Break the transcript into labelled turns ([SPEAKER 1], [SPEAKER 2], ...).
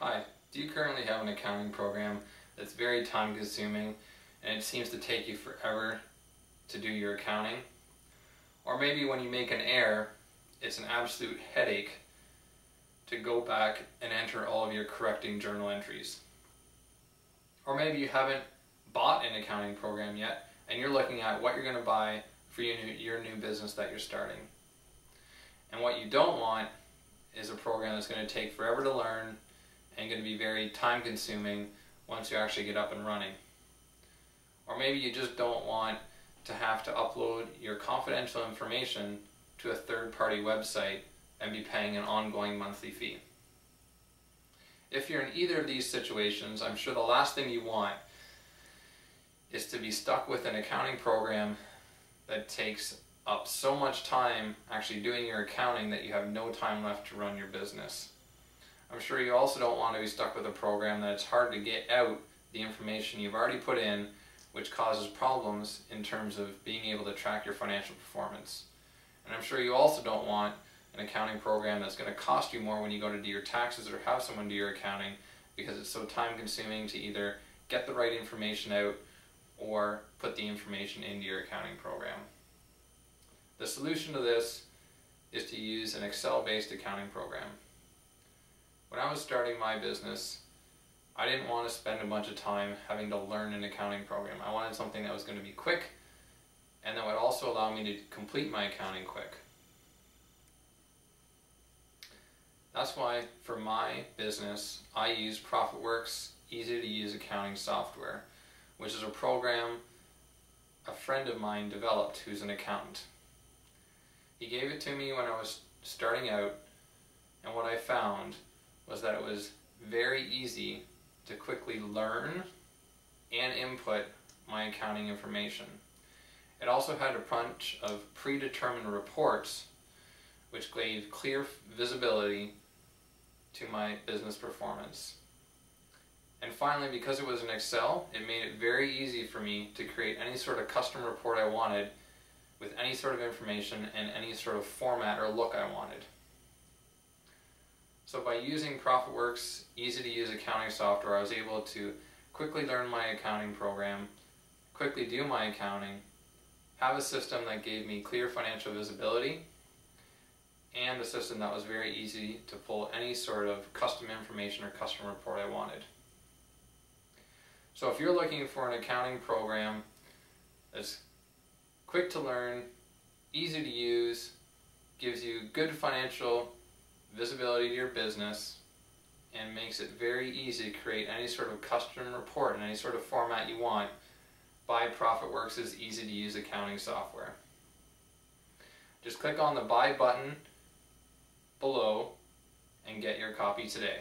[SPEAKER 1] Hi, do you currently have an accounting program that's very time consuming and it seems to take you forever to do your accounting? Or maybe when you make an error, it's an absolute headache to go back and enter all of your correcting journal entries. Or maybe you haven't bought an accounting program yet and you're looking at what you're going to buy for your new, your new business that you're starting. And what you don't want is a program that's going to take forever to learn and going to be very time consuming once you actually get up and running. Or maybe you just don't want to have to upload your confidential information to a third party website and be paying an ongoing monthly fee. If you're in either of these situations, I'm sure the last thing you want is to be stuck with an accounting program that takes up so much time actually doing your accounting that you have no time left to run your business. I'm sure you also don't want to be stuck with a program that it's hard to get out the information you've already put in, which causes problems in terms of being able to track your financial performance. And I'm sure you also don't want an accounting program that's going to cost you more when you go to do your taxes or have someone do your accounting because it's so time consuming to either get the right information out or put the information into your accounting program. The solution to this is to use an Excel-based accounting program. When I was starting my business, I didn't want to spend a bunch of time having to learn an accounting program. I wanted something that was going to be quick and that would also allow me to complete my accounting quick. That's why for my business, I use ProfitWorks easy to use accounting software, which is a program a friend of mine developed who's an accountant. He gave it to me when I was starting out, and what I found was that it was very easy to quickly learn and input my accounting information. It also had a bunch of predetermined reports which gave clear visibility to my business performance. And finally, because it was in Excel, it made it very easy for me to create any sort of custom report I wanted with any sort of information and any sort of format or look I wanted. So by using ProfitWorks easy to use accounting software, I was able to quickly learn my accounting program, quickly do my accounting, have a system that gave me clear financial visibility, and a system that was very easy to pull any sort of custom information or custom report I wanted. So if you're looking for an accounting program that's quick to learn, easy to use, gives you good financial visibility to your business, and makes it very easy to create any sort of custom report in any sort of format you want, buy ProfitWorks' is easy to use accounting software. Just click on the buy button below and get your copy today.